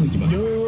続きます。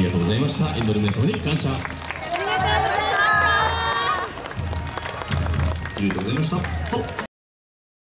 りがとうございました。エンドル皆様に感謝。ありがとうございました